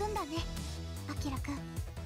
くんだね。あきらくん。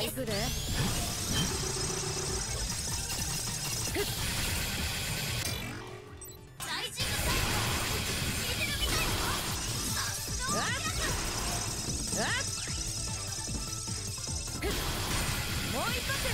愛するもう一発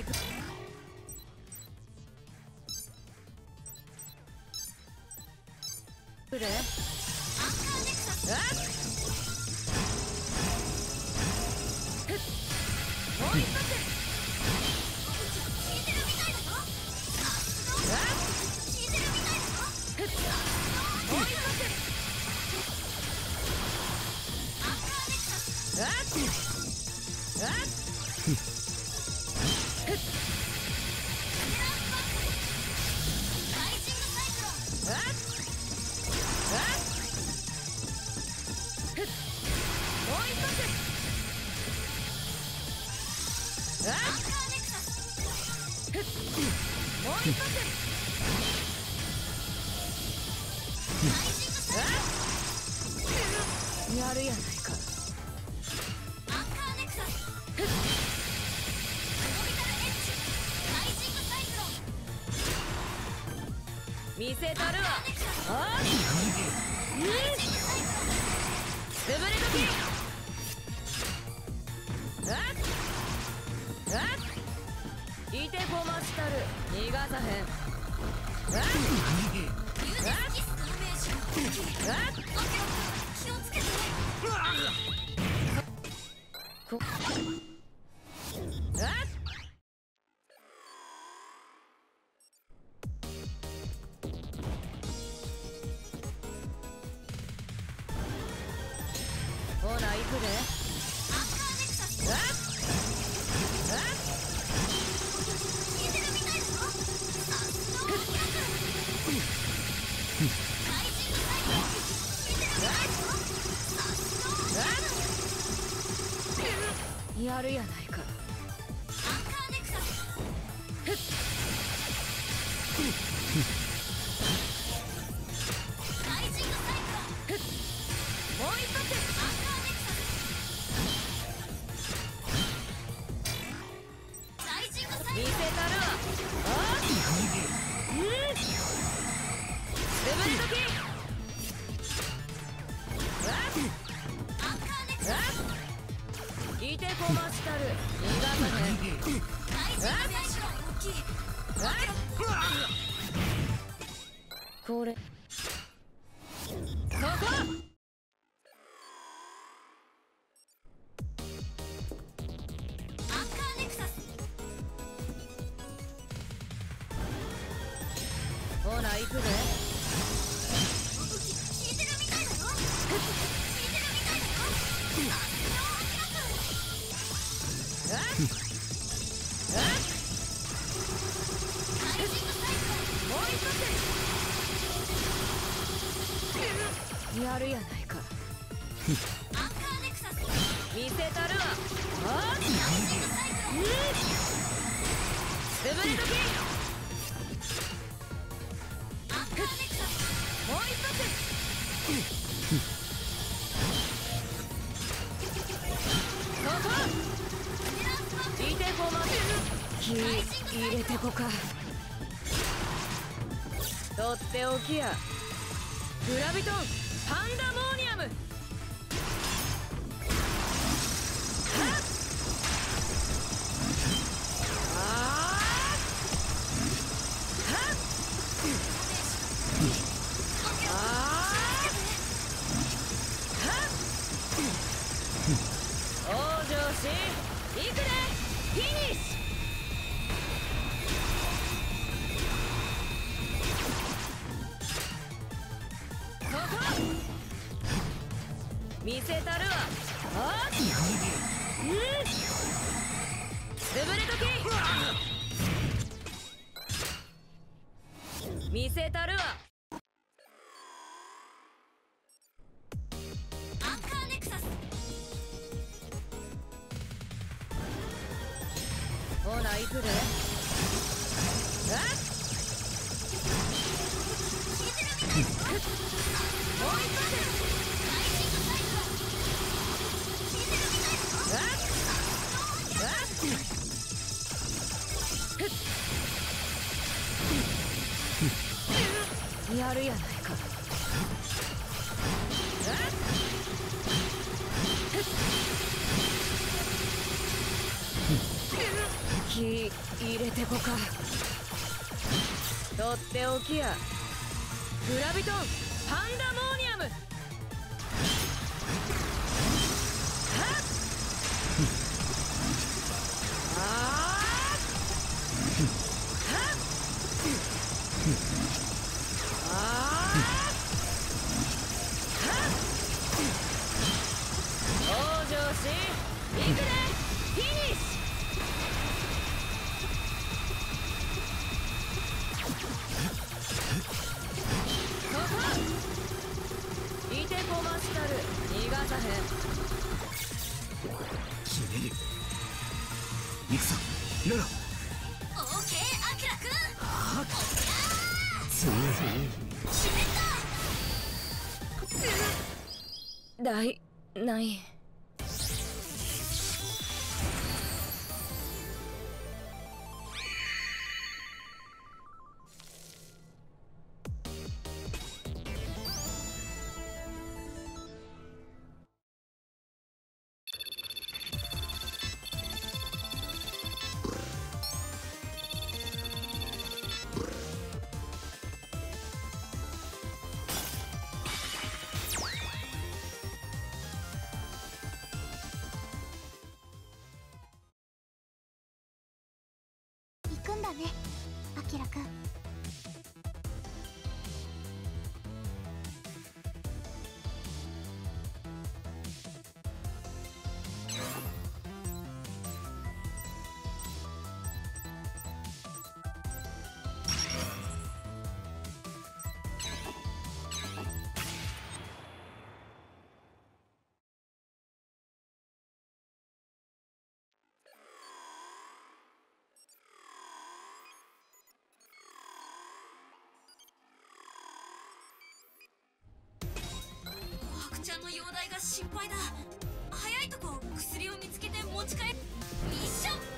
っいます Ah! やるやないか。気入れてこか。とっておきや。グラビトンパンダモーニアム。とっておきや。グラビトンパンダモーニアム。はっ！ああね。の容体が心配だ。早いとこ薬を見つけて持ち帰る。ミッション！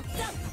行く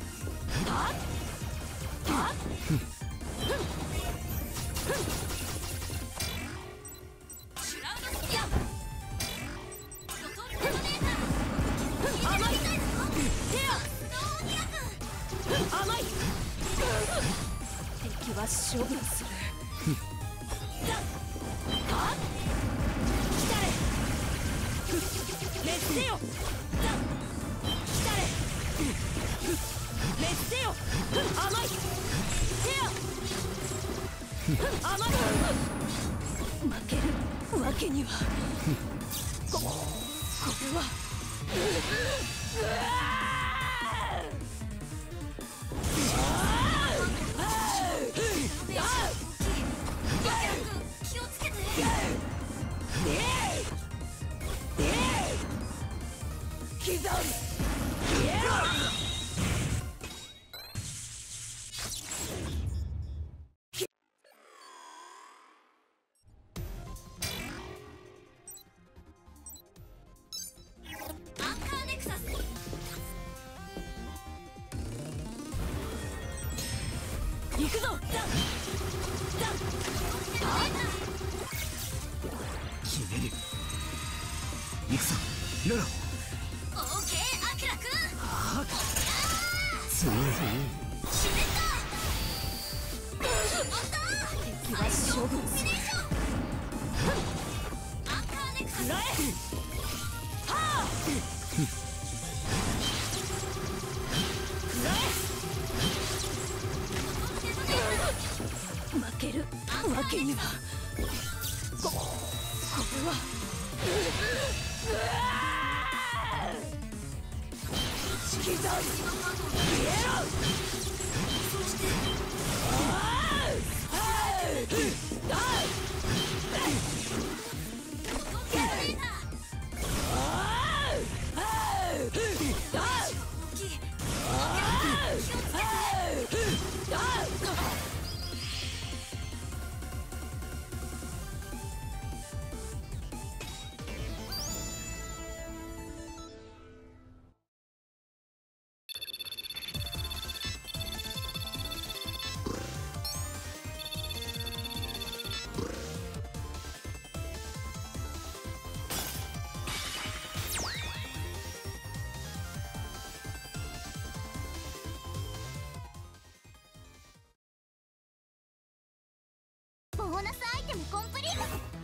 行くぞ。ザザデトネー。決める行くぞロロターオーケーアキラ君強いシュレッダー決まった敵は処分するコンビネーションアンカーネクサス食らえはあボーナスアイテムコンプリート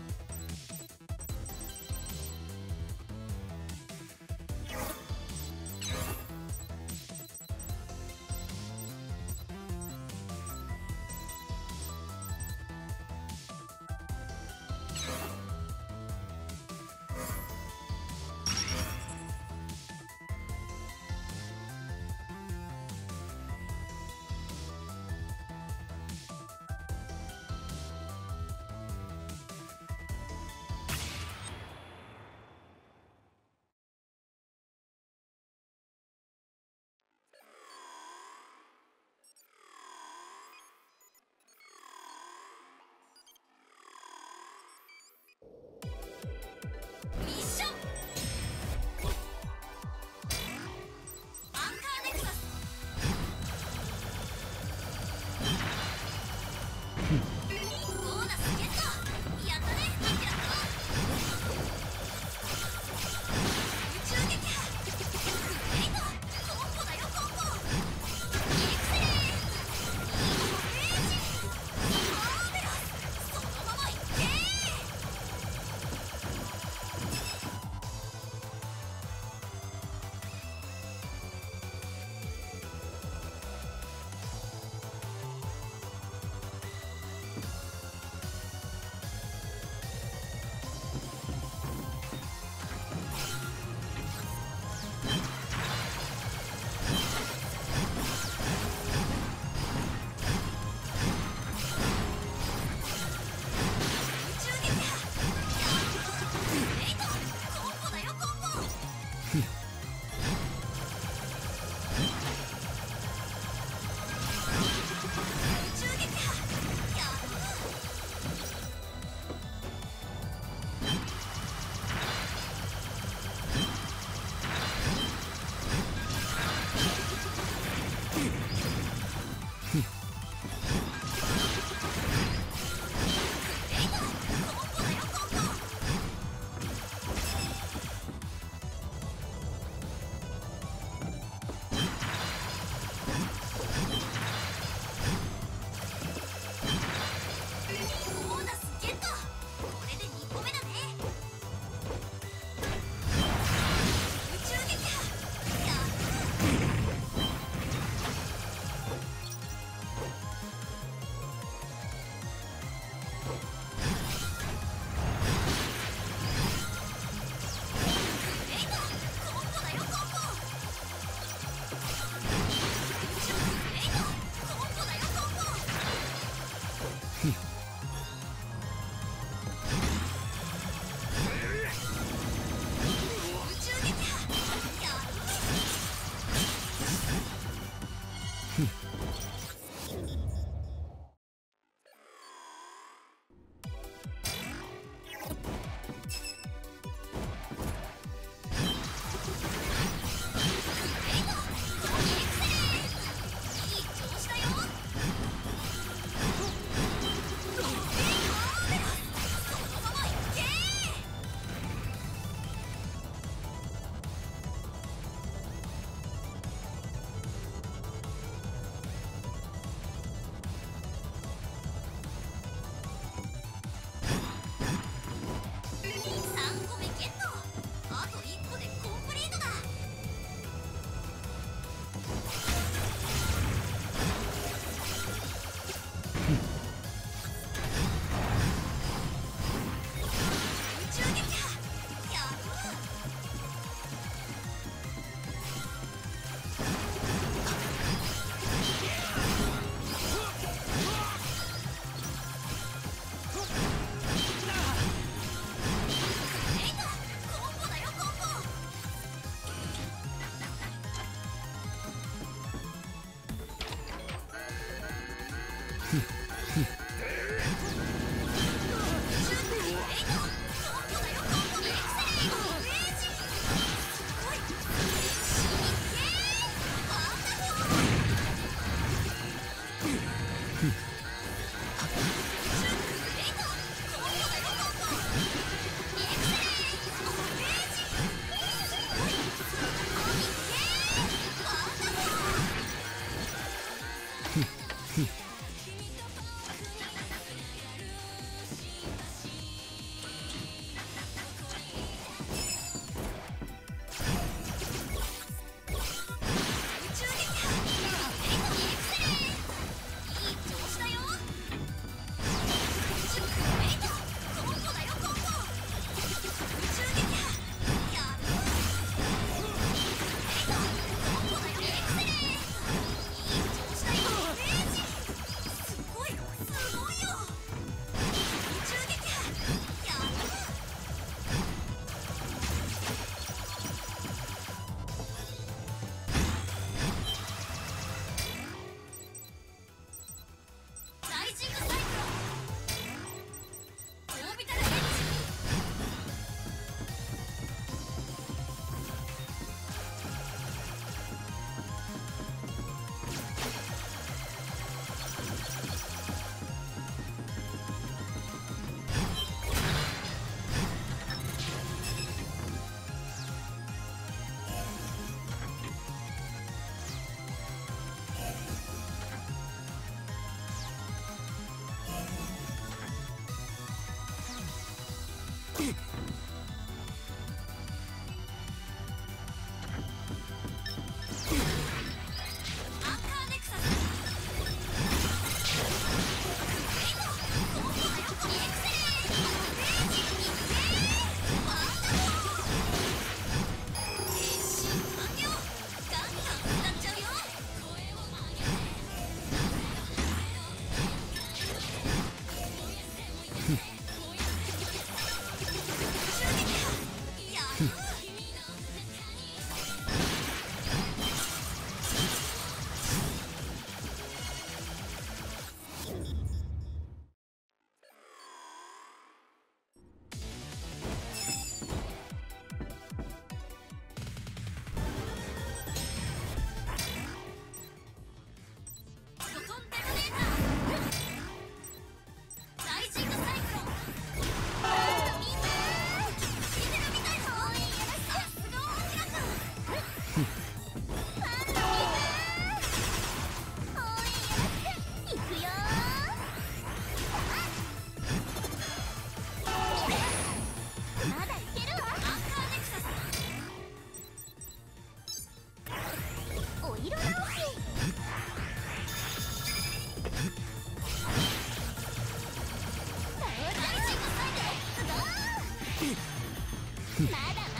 まだ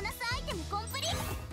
ボーナスアイテムコンプリート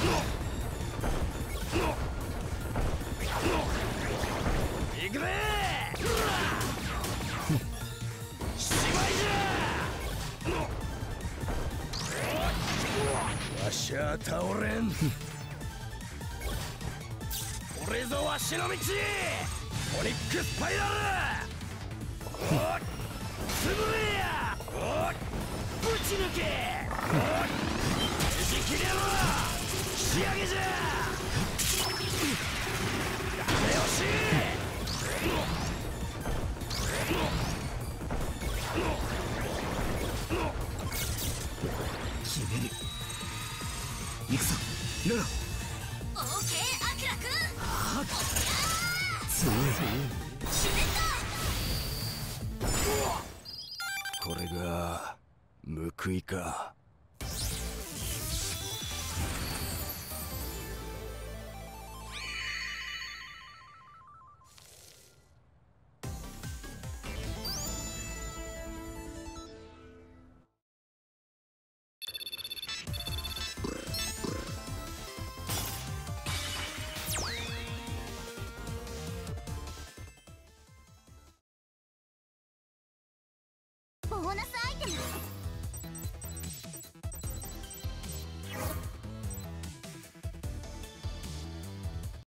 行くぜ。わしゃ倒れん。これぞわしの道。オニックスパイラル。おっ潰れや。ぶち抜け。おっじきりやろ仕上げじゃ。